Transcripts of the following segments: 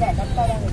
Yeah, that's better.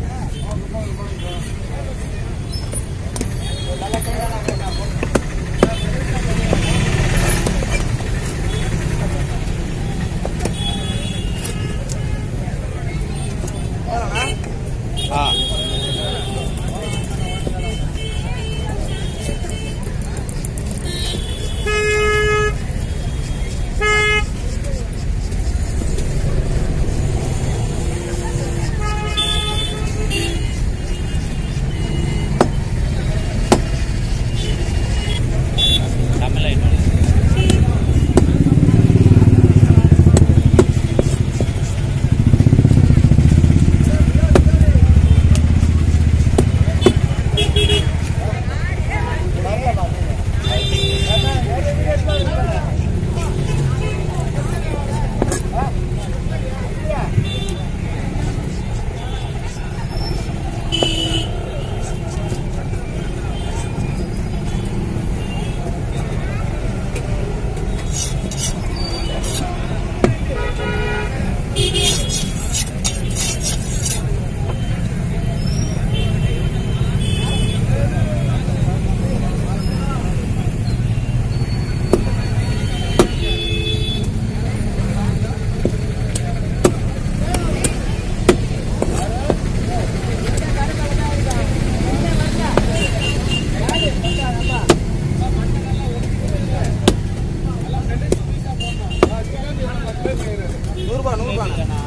Gracias.